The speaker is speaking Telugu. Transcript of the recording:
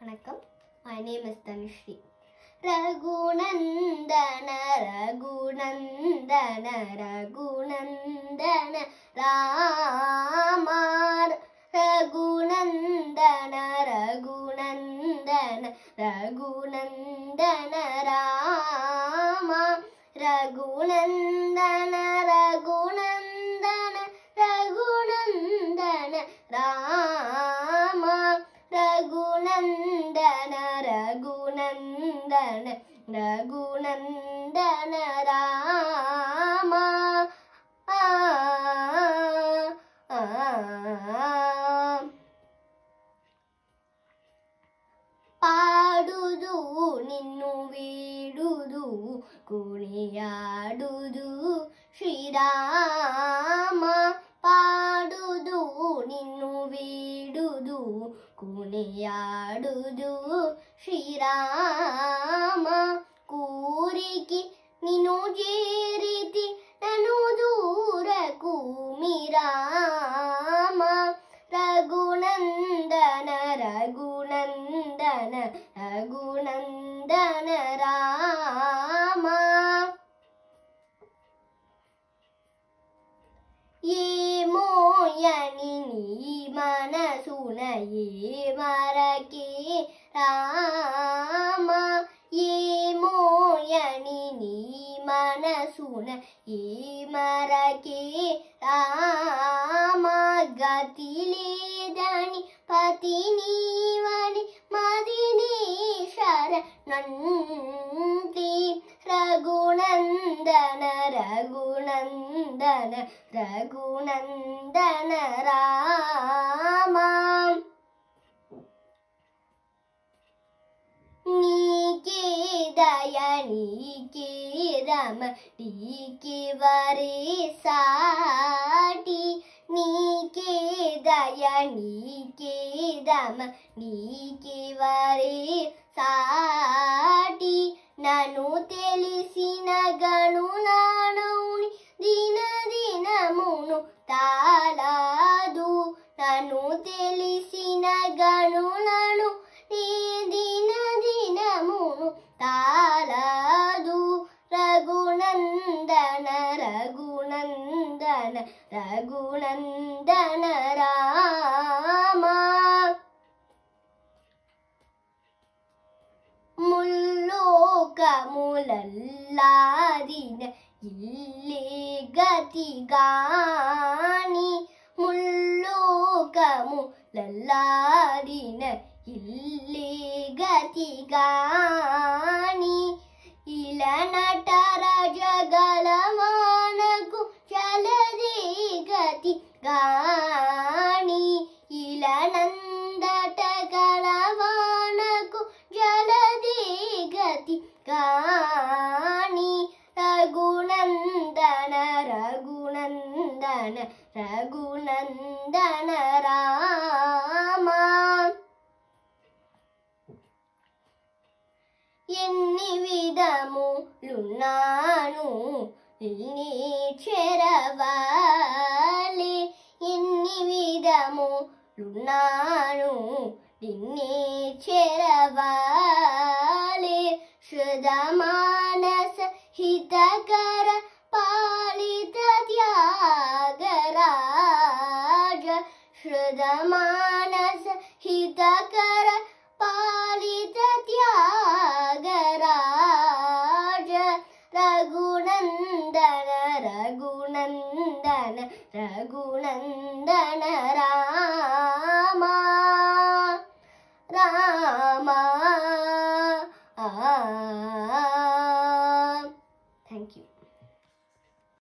வணக்கம். My name is Dhanushree Raghunandana Raghunandana Raghunandana ராமார். Raghunandana Raghunandana Raghunandana Rama Raghunandana Raghunandana Raghunandana Rama Raghunandana Raghunandana Rama ಪಾಡುದು ನಿನ್ನು ವೀಡುದು ಕುಣಿಯಾಡುದು ಶ್ರೀರಾಮ. ಕುಣಿಯಾಡುದು ಶ್ರೀರಾಮ ಕೂರಿಕೆ ನೀನು ಜೇರಿತಿ ನಾನು ದೂರ ಕೂಮಿರಾಮ ರಘುನಂದನ ರಘುನಂದನ ರಘು ಕೈ ಮರಕೆ ರಾಮ ಏಮೋ ಯಣಿ ನೀ ಮನಸುನ ಈ ಮರಕೆ ರಾಮ ಗತಿಲೇದಣಿ ಪತಿ ನೀವನಿ ಮದಿನೇಶ್ವರ ನನ್ನ రఘునందన రఘునందన రామ నీకే దయ నీకే రమ నీకి వరే సాటి నీకే దయ నీకే రమ నీకే వరే సాటి నన్ను తెలిసిన గణునా लादु ननुसु ननुलु रघुनन्दन रघुनन्दन रघुनन्दन रामल्लोकमुल ఇల్లే గతిగాని ముల్లోకములల్లాదిన ఇల్లే గతిగాని ఇలా నటర జగలమానకు చలది గతి గాని ఇలా నందట గలవానకు జలది గతి గాని రఘునందన రామా ఎన్ని విధములున్నాను నీ చెరవాలి. ఎన్ని విధములున్నాను నిన్నే చెరవాలి. శుధమానస హితకర हृदमानस हितकर पारित त्यागराज रघुनन्दन रघुनन्दन रगुनन्दन राम। राम। आ।